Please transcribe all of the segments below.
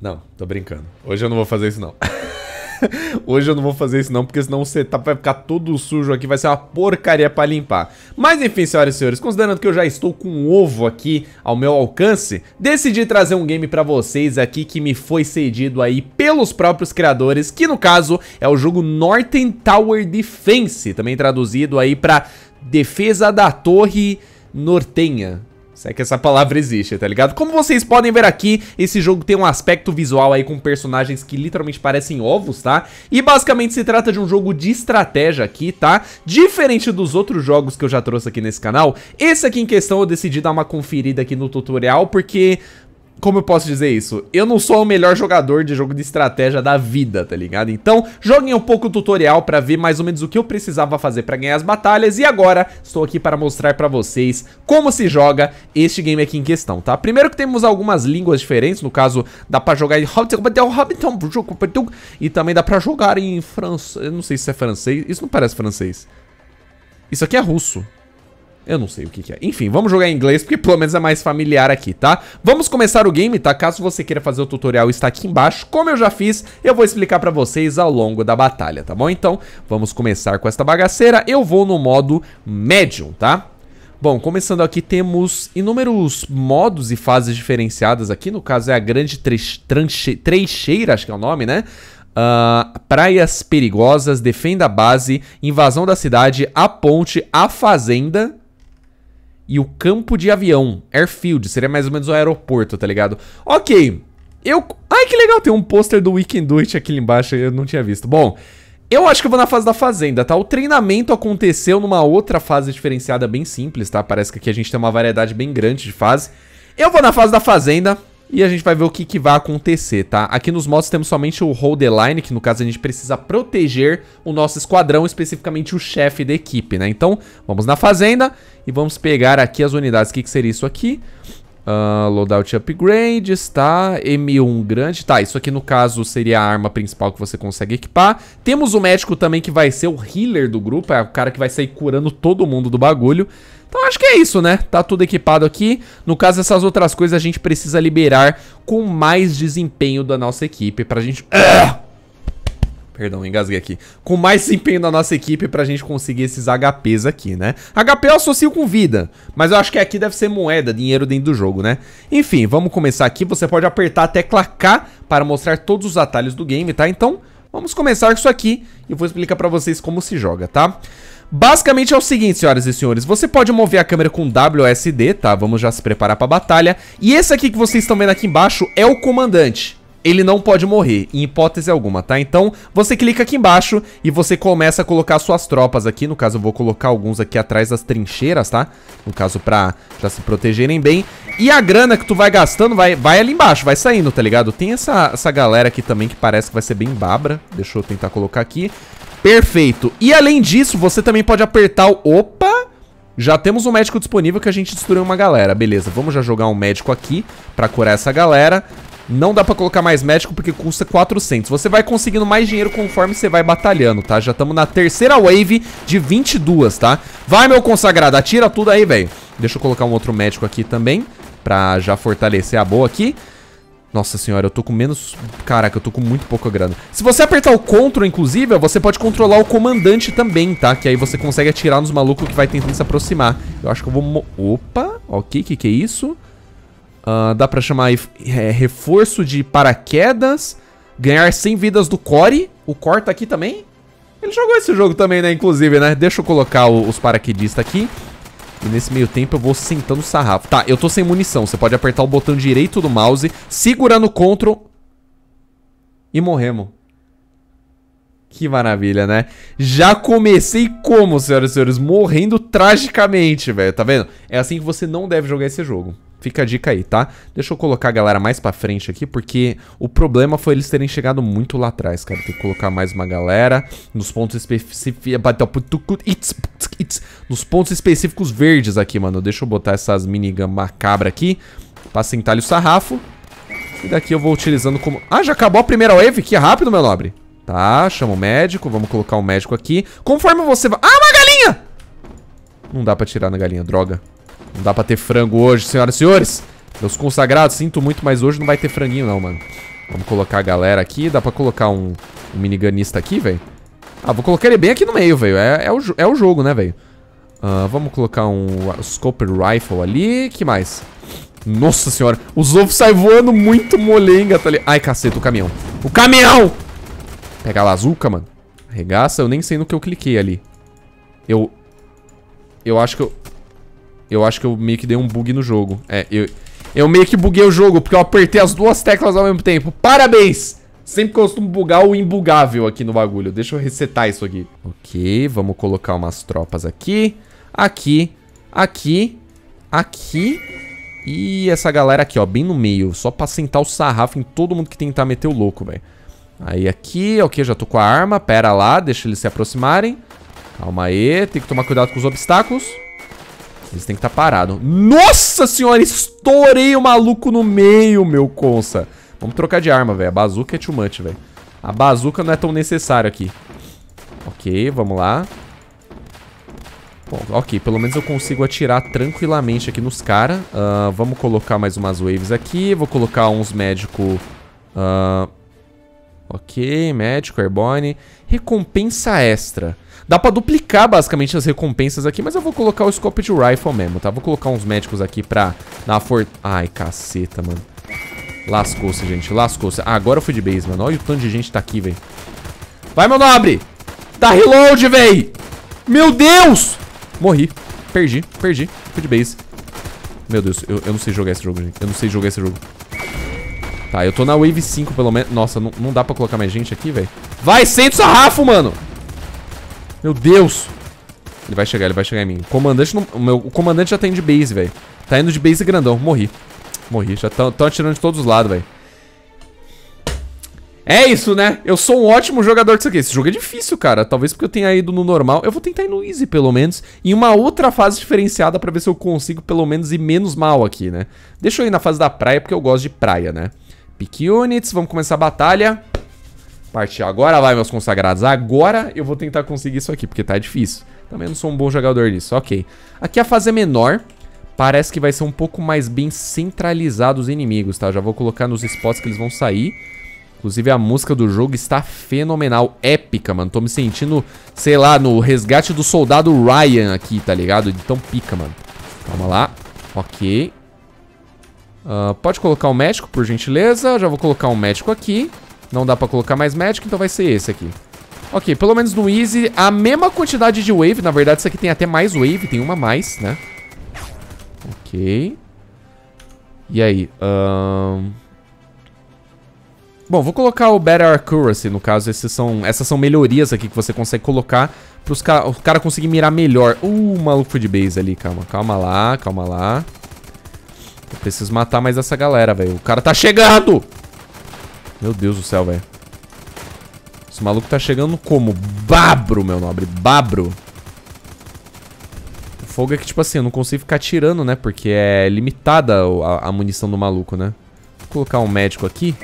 Não, tô brincando. Hoje eu não vou fazer isso não. Hoje eu não vou fazer isso não, porque senão o setup vai ficar todo sujo aqui, vai ser uma porcaria pra limpar. Mas enfim, senhoras e senhores, considerando que eu já estou com um ovo aqui ao meu alcance, decidi trazer um game pra vocês aqui que me foi cedido aí pelos próprios criadores, que no caso é o jogo Northern Tower Defense, também traduzido aí pra Defesa da Torre Nortenha. Se é que essa palavra existe, tá ligado? Como vocês podem ver aqui, esse jogo tem um aspecto visual aí com personagens que literalmente parecem ovos, tá? E basicamente se trata de um jogo de estratégia aqui, tá? Diferente dos outros jogos que eu já trouxe aqui nesse canal, esse aqui em questão eu decidi dar uma conferida aqui no tutorial, porque como eu posso dizer isso? Eu não sou o melhor jogador de jogo de estratégia da vida, tá ligado? Então, joguem um pouco o tutorial pra ver mais ou menos o que eu precisava fazer pra ganhar as batalhas. E agora, estou aqui para mostrar pra vocês como se joga este game aqui em questão, tá? Primeiro que temos algumas línguas diferentes, no caso, dá pra jogar em e também dá pra jogar em francês, eu não sei se é francês, isso não parece francês. Isso aqui é russo. Eu não sei o que, que, é. Enfim, vamos jogar em inglês, porque pelo menos é mais familiar aqui, tá? Vamos começar o game, tá? Caso você queira fazer o tutorial, está aqui embaixo. Como eu já fiz, eu vou explicar pra vocês ao longo da batalha, tá bom? Então, vamos começar com esta bagaceira. Eu vou no modo Medium, tá? Bom, começando aqui, temos inúmeros modos e fases diferenciadas aqui. No caso, é a Grande Trecheira, acho que é o nome, né? Uh, praias perigosas, defenda a base, invasão da cidade, a ponte, a fazenda e o campo de avião, airfield, seria mais ou menos o aeroporto, tá ligado? Ok, eu... Ai, que legal, tem um pôster do Weekend Do It aqui embaixo, eu não tinha visto. Bom, eu acho que eu vou na fase da fazenda, tá? O treinamento aconteceu numa outra fase diferenciada bem simples, tá? Parece que aqui a gente tem uma variedade bem grande de fase. Eu vou na fase da fazenda, e a gente vai ver o que, que vai acontecer, tá? Aqui nos modos temos somente o Hold the Line, que no caso a gente precisa proteger o nosso esquadrão, especificamente o chefe da equipe, né? Então, vamos na fazenda e vamos pegar aqui as unidades. O que, que seria isso aqui? Uh, loadout upgrades, tá? M1 grande, tá, isso aqui no caso seria a arma principal que você consegue equipar. Temos o médico também que vai ser o healer do grupo, é o cara que vai sair curando todo mundo do bagulho. Então acho que é isso, né? Tá tudo equipado aqui. No caso, essas outras coisas a gente precisa liberar com mais desempenho da nossa equipe pra gente... Ah! Perdão, engasguei aqui. Com mais desempenho da nossa equipe pra gente conseguir esses HPs aqui, né? HP eu associo com vida, mas eu acho que aqui deve ser moeda, dinheiro dentro do jogo, né? Enfim, vamos começar aqui. Você pode apertar a tecla K para mostrar todos os atalhos do game, tá? Então, vamos começar com isso aqui e vou explicar pra vocês como se joga, tá? Basicamente é o seguinte, senhoras e senhores, você pode mover a câmera com WSD, tá? Vamos já se preparar pra batalha. E esse aqui que vocês estão vendo aqui embaixo é o comandante. Ele não pode morrer, em hipótese alguma, tá? Então, você clica aqui embaixo e você começa a colocar suas tropas aqui. No caso, eu vou colocar alguns aqui atrás das trincheiras, tá? No caso, pra já se protegerem bem. E a grana que tu vai gastando vai, vai ali embaixo, vai saindo, tá ligado? Tem essa, essa galera aqui também que parece que vai ser bem babra. Deixa eu tentar colocar aqui. Perfeito. E além disso, você também pode apertar o... Opa! Já temos um médico disponível que a gente destruiu uma galera. Beleza, vamos já jogar um médico aqui pra curar essa galera. Não dá pra colocar mais médico porque custa 400. Você vai conseguindo mais dinheiro conforme você vai batalhando, tá? Já estamos na terceira wave de 22, tá? Vai, meu consagrado, atira tudo aí, velho. Deixa eu colocar um outro médico aqui também pra já fortalecer a boa aqui. Nossa senhora, eu tô com menos... Caraca, eu tô com muito pouca grana. Se você apertar o Ctrl, inclusive, você pode controlar o comandante também, tá? Que aí você consegue atirar nos malucos que vai tentando se aproximar. Eu acho que eu vou... Opa, ok, que, que é isso? Uh, dá pra chamar é, reforço de paraquedas. Ganhar 100 vidas do Core. O Core tá aqui também? Ele jogou esse jogo também, né? Inclusive, né? Deixa eu colocar o, os paraquedistas aqui. E nesse meio tempo eu vou sentando o sarrafo. Tá, eu tô sem munição. Você pode apertar o botão direito do mouse, segurando o Ctrl e morremos. Que maravilha, né? Já comecei como, senhoras e senhores? Morrendo tragicamente, velho. Tá vendo? É assim que você não deve jogar esse jogo. Fica a dica aí, tá? Deixa eu colocar a galera mais pra frente aqui, porque o problema foi eles terem chegado muito lá atrás, cara. Tem que colocar mais uma galera nos pontos específicos... Nos pontos específicos verdes aqui, mano. Deixa eu botar essas minigun macabra aqui pra sentar o sarrafo. E daqui eu vou utilizando como... Ah, já acabou a primeira wave? Que rápido, meu nobre. Tá, chama o médico. Vamos colocar o médico aqui. Conforme você vai... Ah, uma galinha! Não dá pra tirar na galinha, droga. Não dá pra ter frango hoje, senhoras e senhores. Meus consagrados, sinto muito, mas hoje não vai ter franguinho não, mano. Vamos colocar a galera aqui. Dá pra colocar um, um minigunista aqui, velho? Ah, vou colocar ele bem aqui no meio, velho. É, é, o, é o jogo, né, velho? Uh, vamos colocar um Scoper Rifle ali. que mais? Nossa senhora. Os ovos saem voando muito molenga, tá ali. Ai, caceta, o caminhão. O caminhão! Pega a lazuca, mano. Arregaça. Eu nem sei no que eu cliquei ali. Eu... Eu acho que eu... Eu acho que eu meio que dei um bug no jogo. É, eu... Eu meio que buguei o jogo, porque eu apertei as duas teclas ao mesmo tempo. Parabéns! Sempre costumo bugar o imbugável aqui no bagulho. Deixa eu resetar isso aqui. Ok, vamos colocar umas tropas aqui. Aqui. Aqui. Aqui. E essa galera aqui, ó, bem no meio. Só pra sentar o sarrafo em todo mundo que tentar meter o louco, velho. Aí aqui, ok, já tô com a arma. Pera lá, deixa eles se aproximarem. Calma aí, tem que tomar cuidado com os obstáculos. Eles têm que estar tá parados. Nossa senhora, estourei o maluco no meio, meu consa. Vamos trocar de arma, velho. A bazuca é too much, velho. A bazuca não é tão necessária aqui. Ok, vamos lá. Bom, ok, pelo menos eu consigo atirar tranquilamente aqui nos caras. Uh, vamos colocar mais umas waves aqui. Vou colocar uns médico... Uh, ok, médico, airborne. Recompensa extra. Dá pra duplicar basicamente as recompensas aqui, mas eu vou colocar o scope de rifle mesmo, tá? Vou colocar uns médicos aqui pra dar for... Ai, caceta, mano. Lascou-se, gente, lascou-se. Ah, agora eu fui de base, mano. Olha o tanto de gente tá aqui, velho. Vai, meu nobre! Tá reload, velho! Meu Deus! Morri. Perdi, perdi. Fui de base. Meu Deus, eu, eu não sei jogar esse jogo, gente. Eu não sei jogar esse jogo. Tá, eu tô na wave 5, pelo menos. Nossa, não, não dá pra colocar mais gente aqui, velho. Vai, senta o sarrafo, mano! Meu Deus! Ele vai chegar, ele vai chegar em mim. O comandante, não, o, meu, o comandante já tá indo de base, velho. Tá indo de base grandão. Morri. Morri. Já estão atirando de todos os lados, velho. É isso, né? Eu sou um ótimo jogador disso aqui. Esse jogo é difícil, cara. Talvez porque eu tenha ido no normal. Eu vou tentar ir no easy, pelo menos. Em uma outra fase diferenciada pra ver se eu consigo, pelo menos, ir menos mal aqui, né? Deixa eu ir na fase da praia, porque eu gosto de praia, né? Pick units, vamos começar a batalha. Partiu. Agora vai, meus consagrados. Agora eu vou tentar conseguir isso aqui, porque tá difícil. Também não sou um bom jogador disso. Ok. Aqui a fase é menor. Parece que vai ser um pouco mais bem centralizado os inimigos, tá? Já vou colocar nos spots que eles vão sair. Inclusive a música do jogo está fenomenal, épica, mano. Tô me sentindo, sei lá, no resgate do soldado Ryan aqui, tá ligado? De tão pica, mano. Calma lá. Ok. Uh, pode colocar o um médico, por gentileza. Já vou colocar um médico aqui. Não dá pra colocar mais médico, então vai ser esse aqui. Ok, pelo menos no Easy, a mesma quantidade de wave. Na verdade, isso aqui tem até mais wave, tem uma mais, né? Ok. E aí? Um... Bom, vou colocar o Better Accuracy, no caso. Esses são, essas são melhorias aqui que você consegue colocar para ca o cara conseguir mirar melhor. Uh, maluco foi de base ali, calma. Calma lá, calma lá. Eu preciso matar mais essa galera, velho. O cara tá chegando! Meu Deus do céu, velho. Esse maluco tá chegando como? Babro, meu nobre. Babro. O fogo é que, tipo assim, eu não consigo ficar tirando, né? Porque é limitada a, a munição do maluco, né? Vou colocar um médico aqui.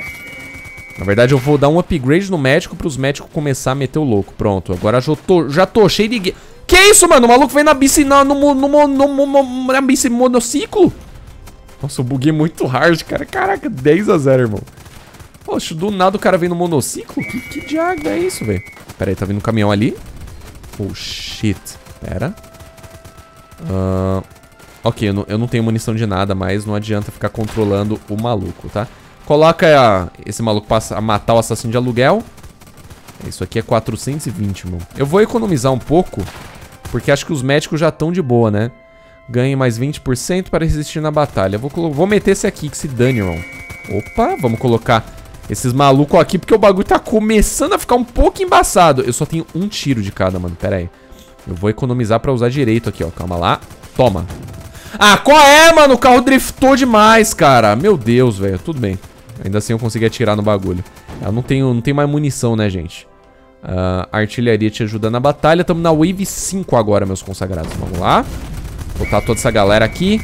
Na verdade, eu vou dar um upgrade no médico para os médicos começar a meter o louco. Pronto, agora já tô, já tô cheio de... Que isso, mano? O maluco vem na bici, no, no, no, no, na bici monociclo? Nossa, eu buguei muito hard, cara. Caraca, 10 a 0, irmão. Poxa, do nada o cara vem no monociclo? Que, que diago é isso, velho? Pera aí, tá vindo um caminhão ali? Oh, shit. Pera. Uh, ok, eu não, eu não tenho munição de nada, mas não adianta ficar controlando o maluco, tá? Coloca esse maluco pra matar o assassino de aluguel. Isso aqui é 420, mano. Eu vou economizar um pouco, porque acho que os médicos já estão de boa, né? Ganhe mais 20% para resistir na batalha. Vou, vou meter esse aqui, que se dane, irmão. Opa, vamos colocar esses malucos aqui, porque o bagulho tá começando a ficar um pouco embaçado. Eu só tenho um tiro de cada, mano. Pera aí. Eu vou economizar pra usar direito aqui, ó. Calma lá. Toma. Ah, qual é, mano? O carro driftou demais, cara. Meu Deus, velho. Tudo bem. Ainda assim eu consegui atirar no bagulho. Eu não tenho, não tenho mais munição, né, gente? Uh, artilharia te ajuda na batalha. Estamos na Wave 5 agora, meus consagrados. Vamos lá. Botar toda essa galera aqui.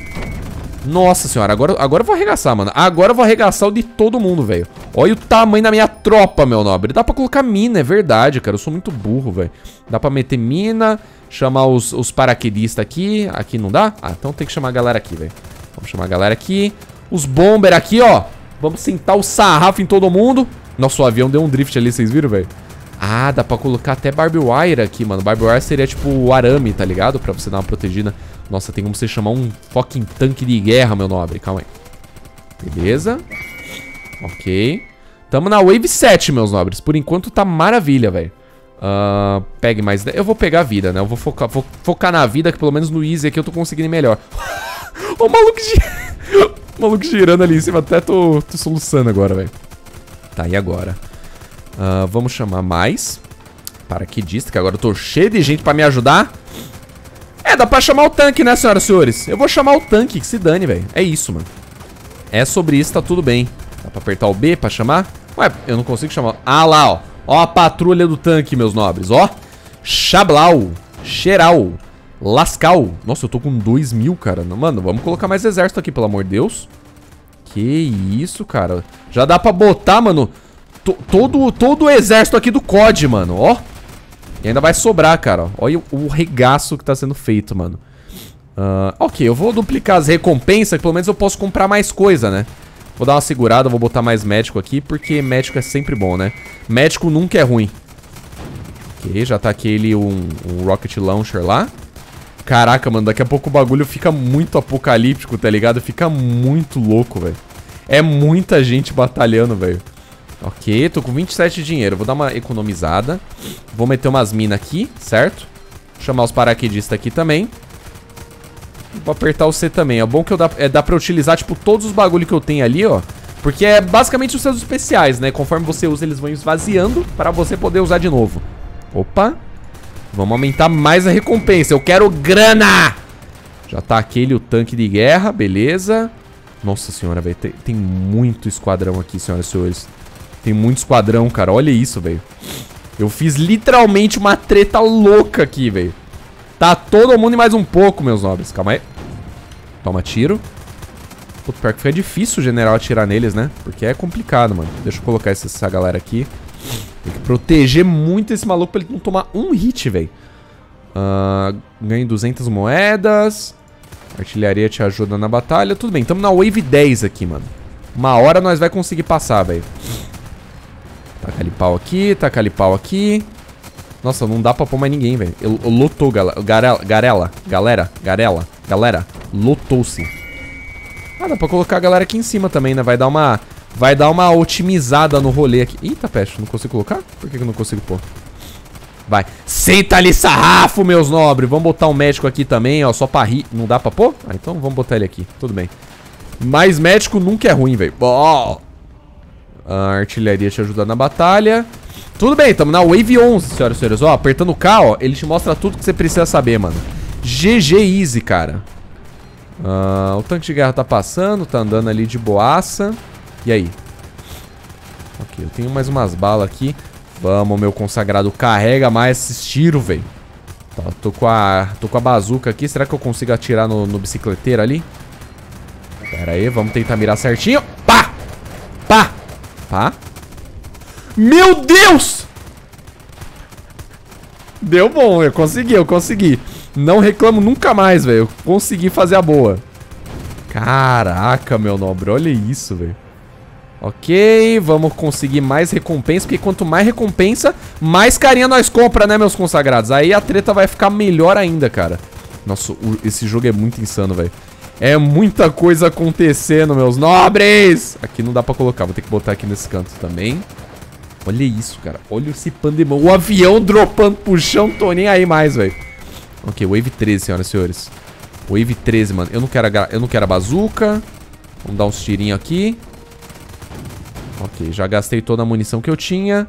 Nossa senhora, agora, agora eu vou arregaçar, mano. Agora eu vou arregaçar o de todo mundo, velho. Olha o tamanho da minha tropa, meu nobre. Dá pra colocar mina, é verdade, cara. Eu sou muito burro, velho. Dá pra meter mina, chamar os, os paraquedistas aqui. Aqui não dá? Ah, então tem que chamar a galera aqui, velho. Vamos chamar a galera aqui. Os bomber aqui, ó. Vamos sentar o sarrafo em todo mundo. Nossa, o avião deu um drift ali, vocês viram, velho? Ah, dá pra colocar até Barbie Wire aqui, mano. Barbie Wire seria tipo o arame, tá ligado? Pra você dar uma protegida. Nossa, tem como você chamar um fucking tanque de guerra, meu nobre. Calma aí. Beleza. Ok. Tamo na Wave 7, meus nobres. Por enquanto tá maravilha, velho. Uh, pegue mais... Eu vou pegar a vida, né? Eu vou focar, vou focar na vida, que pelo menos no Easy aqui eu tô conseguindo melhor. o maluco o maluco girando ali em cima. Até tô, tô soluçando agora, velho. Tá, e agora? Uh, vamos chamar mais paraquedista, que agora eu tô cheio de gente pra me ajudar. É, dá pra chamar o tanque, né, senhoras e senhores? Eu vou chamar o tanque, que se dane, velho. É isso, mano. É sobre isso, tá tudo bem. Dá pra apertar o B pra chamar? Ué, eu não consigo chamar... Ah, lá, ó. Ó a patrulha do tanque, meus nobres, ó. Chablau. Xeral. Lascal. Nossa, eu tô com 2 mil, cara. Mano, vamos colocar mais exército aqui, pelo amor de Deus. Que isso, cara. Já dá pra botar, mano todo, todo o exército aqui do COD, mano, ó. E ainda vai sobrar, cara, Olha o, regaço que tá sendo feito, mano. Uh, ok, eu vou duplicar as recompensas, que pelo menos eu posso comprar mais coisa, né? Vou dar uma segurada, vou botar mais médico aqui, porque médico é sempre bom, né? Médico nunca é ruim. Ok, já tá aquele um, um Rocket Launcher lá. Caraca, mano, daqui a pouco o bagulho fica muito apocalíptico, tá ligado? Fica muito louco, velho. É muita gente batalhando, velho. Ok, tô com 27 de dinheiro. Vou dar uma economizada. Vou meter umas minas aqui, certo? Chamar os paraquedistas aqui também. Vou apertar o C também. É bom que eu dá, é, dá pra utilizar, tipo, todos os bagulho que eu tenho ali, ó. Porque é basicamente os seus especiais, né? Conforme você usa, eles vão esvaziando para você poder usar de novo. Opa. Vamos aumentar mais a recompensa. Eu quero grana! Já tá aquele o tanque de guerra, beleza. Nossa senhora, velho. Tem, tem muito esquadrão aqui, senhoras e senhores. Tem muito esquadrão, cara. Olha isso, velho. Eu fiz literalmente uma treta louca aqui, velho. Tá todo mundo e mais um pouco, meus nobres. Calma aí. Toma tiro. Puta, pior que fica difícil o general atirar neles, né? Porque é complicado, mano. Deixa eu colocar essa, essa galera aqui. Tem que proteger muito esse maluco pra ele não tomar um hit, velho. Uh, ganhe 200 moedas. Artilharia te ajuda na batalha. Tudo bem, tamo na wave 10 aqui, mano. Uma hora nós vai conseguir passar, velho. Taca ali pau aqui, taca ali pau aqui. Nossa, não dá pra pôr mais ninguém, velho. Lotou, galera. Garela, galera, garela, galera. Lotou-se. Ah, dá pra colocar a galera aqui em cima também, né? Vai dar uma... Vai dar uma otimizada no rolê aqui. Eita, peste, não consigo colocar? Por que, que eu não consigo pôr? Vai. Senta ali, sarrafo, meus nobres. Vamos botar um médico aqui também, ó. Só pra rir. Não dá pra pôr? Ah, então vamos botar ele aqui. Tudo bem. Mas médico nunca é ruim, velho. Oh. A artilharia te ajuda na batalha. Tudo bem, estamos na Wave 11, senhoras e senhores. Ó, apertando K, ó, ele te mostra tudo que você precisa saber, mano. GG Easy, cara. Uh, o tanque de guerra tá passando, tá andando ali de boaça. E aí? Ok, eu tenho mais umas balas aqui. Vamos, meu consagrado, carrega mais esses tiros, velho. Tá, tô com a tô com a bazuca aqui. Será que eu consigo atirar no, no bicicleteiro ali? Pera aí, vamos tentar mirar certinho. Pá! Pá! Tá? Meu Deus! Deu bom, eu consegui, eu consegui. Não reclamo nunca mais, velho. Consegui fazer a boa. Caraca, meu nobre, olha isso, velho. Ok, vamos conseguir mais recompensa, porque quanto mais recompensa, mais carinha nós compra, né, meus consagrados? Aí a treta vai ficar melhor ainda, cara. Nossa, esse jogo é muito insano, velho. É muita coisa acontecendo, meus nobres! Aqui não dá pra colocar, vou ter que botar aqui nesse canto também. Olha isso, cara. Olha esse pandemônio. O avião dropando pro chão, tô nem aí mais, velho. Ok, Wave 13, senhoras e senhores. Wave 13, mano. Eu não quero a, eu não quero a bazuca. Vamos dar uns tirinhos aqui. Ok, já gastei toda a munição que eu tinha.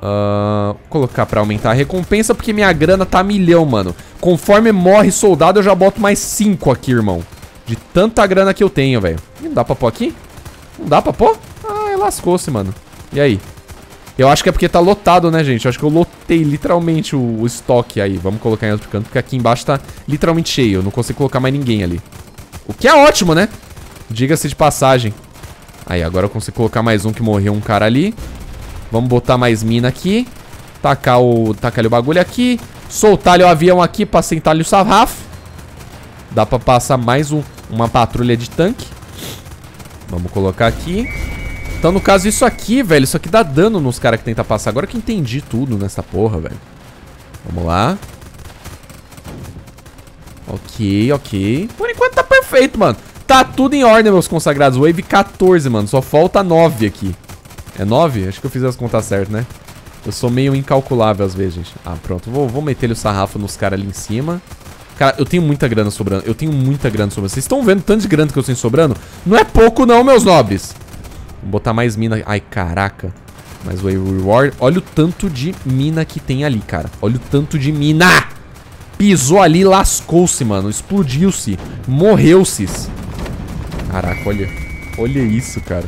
Uh, colocar pra aumentar a recompensa, porque minha grana tá milhão, mano. Conforme morre soldado, eu já boto mais 5 aqui, irmão. De tanta grana que eu tenho, velho. Não dá pra pôr aqui? Não dá pra pôr? Ah, lascou-se, mano. E aí? Eu acho que é porque tá lotado, né, gente? Eu acho que eu lotei literalmente o, o estoque aí. Vamos colocar em outro canto, porque aqui embaixo tá literalmente cheio. Eu não consigo colocar mais ninguém ali. O que é ótimo, né? Diga-se de passagem. Aí, agora eu consigo colocar mais um que morreu um cara ali. Vamos botar mais mina aqui. Tacar o, tacar o bagulho aqui. Soltar o avião aqui pra sentar o sarrafo. Dá pra passar mais um, uma patrulha de tanque. Vamos colocar aqui. Então, no caso, isso aqui, velho, isso aqui dá dano nos caras que tentam passar. Agora que eu entendi tudo nessa porra, velho. Vamos lá. Ok, ok. Por enquanto tá perfeito, mano. Tá tudo em ordem, meus consagrados. Wave 14, mano. Só falta 9 aqui. É 9? Acho que eu fiz as contas certas, né? Eu sou meio incalculável às vezes, gente. Ah, pronto. Vou, vou meter o sarrafo nos caras ali em cima. Cara, eu tenho muita grana sobrando. Eu tenho muita grana sobrando. Vocês estão vendo tanto de grana que eu tenho sobrando? Não é pouco não, meus nobres. Vou botar mais mina. Ai, caraca. Mais Wave Reward. Olha o tanto de mina que tem ali, cara. Olha o tanto de mina. Pisou ali, lascou-se, mano. Explodiu-se. Morreu-se. Caraca, olha. Olha isso, cara.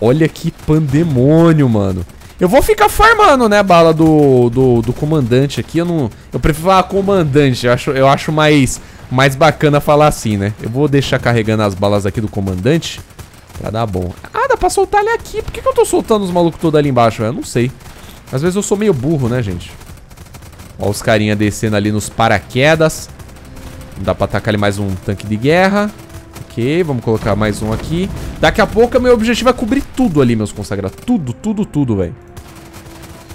Olha que pandemônio, mano. Eu vou ficar farmando, né, bala do, do, do comandante aqui. Eu não. Eu prefiro falar comandante. Eu acho, eu acho mais, mais bacana falar assim, né? Eu vou deixar carregando as balas aqui do comandante. Pra dar bom. Ah, dá pra soltar ele aqui. Por que, que eu tô soltando os malucos todos ali embaixo? Eu não sei. Às vezes eu sou meio burro, né, gente? Ó os carinha descendo ali nos paraquedas. Dá pra atacar ali mais um tanque de guerra. Ok, vamos colocar mais um aqui. Daqui a pouco, meu objetivo é cobrir tudo ali, meus consagrados. Tudo, tudo, tudo, velho.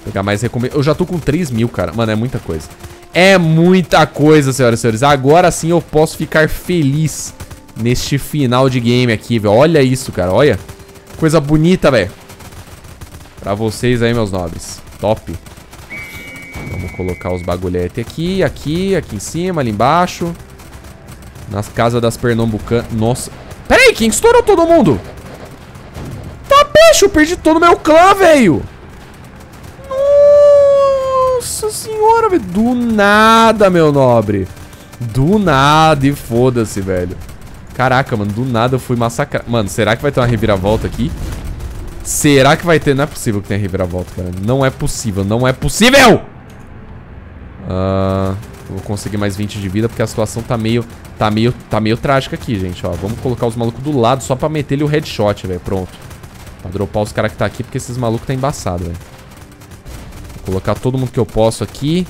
Pegar mais recompensa. Eu já tô com 3 mil, cara. Mano, é muita coisa. É muita coisa, senhoras e senhores. Agora sim eu posso ficar feliz neste final de game aqui, velho. Olha isso, cara. Olha. Coisa bonita, velho. Pra vocês aí, meus nobres. Top. Vamos colocar os bagulhetes aqui, aqui, aqui em cima, ali embaixo. Nas casas das pernambucanas. Nossa. Pera aí, quem estourou todo mundo? Tá, peixe, eu perdi todo o meu clã, velho. Nossa senhora, velho. Do nada, meu nobre. Do nada e foda-se, velho. Caraca, mano, do nada eu fui massacrar. Mano, será que vai ter uma reviravolta aqui? Será que vai ter? Não é possível que tenha reviravolta, cara. Não é possível, não é possível! Ah... Uh... Vou conseguir mais 20 de vida, porque a situação tá meio, tá meio, tá meio trágica aqui, gente, ó. Vamos colocar os malucos do lado só pra meter ele o headshot, velho. Pronto. Pra dropar os caras que tá aqui, porque esses malucos tá embaçado, velho. Vou colocar todo mundo que eu posso aqui.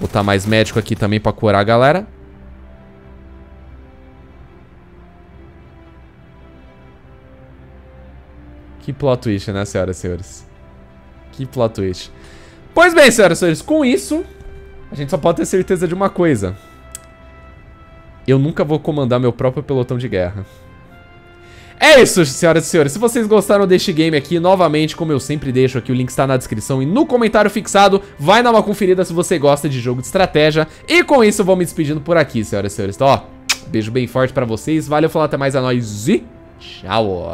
Botar mais médico aqui também pra curar a galera. Que plot twist, né, senhoras e senhores? Que plot twist. Pois bem, senhoras e senhores, com isso, a gente só pode ter certeza de uma coisa. Eu nunca vou comandar meu próprio pelotão de guerra. É isso, senhoras e senhores. Se vocês gostaram deste game aqui, novamente, como eu sempre deixo aqui, o link está na descrição e no comentário fixado. Vai dar uma conferida se você gosta de jogo de estratégia. E com isso, eu vou me despedindo por aqui, senhoras e senhores. Então, ó, beijo bem forte pra vocês. Valeu, falou, até mais a nós e tchau!